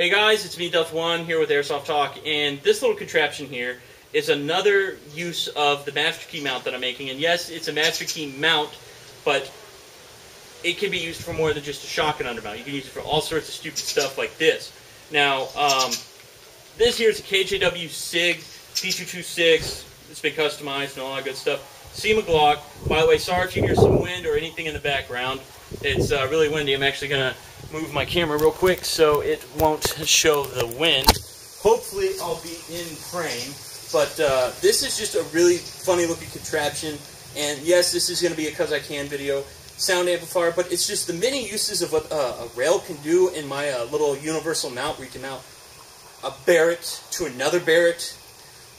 Hey guys, it's me, Duff One, here with Airsoft Talk, and this little contraption here is another use of the Master Key mount that I'm making. And yes, it's a Master Key mount, but it can be used for more than just a shotgun undermount. You can use it for all sorts of stupid stuff like this. Now, um, this here is a KJW SIG P226. It's been customized and all that good stuff. CYMA Glock. By the way, sorry if you hear some wind or anything in the background. It's uh, really windy. I'm actually going to move my camera real quick so it won't show the wind. Hopefully I'll be in frame, but uh, this is just a really funny looking contraption. And yes, this is going to be a Cuz I Can video, sound amplifier, but it's just the many uses of what uh, a rail can do in my uh, little universal mount where you can mount a Barrett to another Barrett,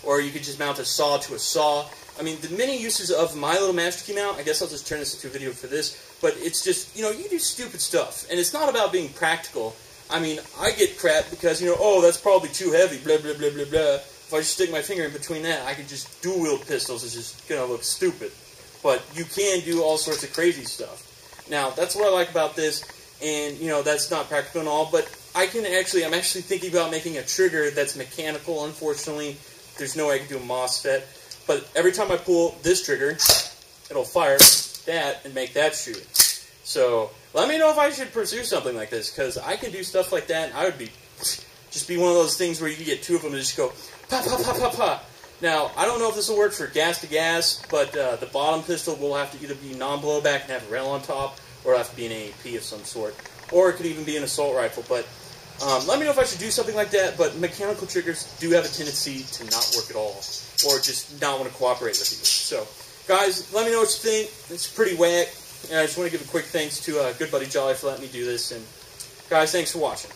or you could just mount a saw to a saw. I mean, the many uses of my little Master Key mount, I guess I'll just turn this into a video for this, but it's just, you know, you do stupid stuff. And it's not about being practical. I mean, I get crap because, you know, oh, that's probably too heavy, blah, blah, blah, blah, blah. If I just stick my finger in between that, I could just dual-wield pistols. It's just going to look stupid. But you can do all sorts of crazy stuff. Now, that's what I like about this, and, you know, that's not practical and all, but I can actually, I'm actually thinking about making a trigger that's mechanical, unfortunately. There's no way I can do a MOSFET. But every time I pull this trigger, it'll fire that and make that shoot. So let me know if I should pursue something like this because I can do stuff like that. And I would be just be one of those things where you get two of them and just go pa pa pa pa pa. Now I don't know if this will work for gas to gas, but uh, the bottom pistol will have to either be non-blowback and have a rail on top, or have to be an AEP of some sort, or it could even be an assault rifle. But um, let me know if I should do something like that. But mechanical triggers do have a tendency to not work at all, or just not want to cooperate with you. So. Guys, let me know what you think. It's pretty whack. And I just want to give a quick thanks to uh, good buddy Jolly for letting me do this. And guys, thanks for watching.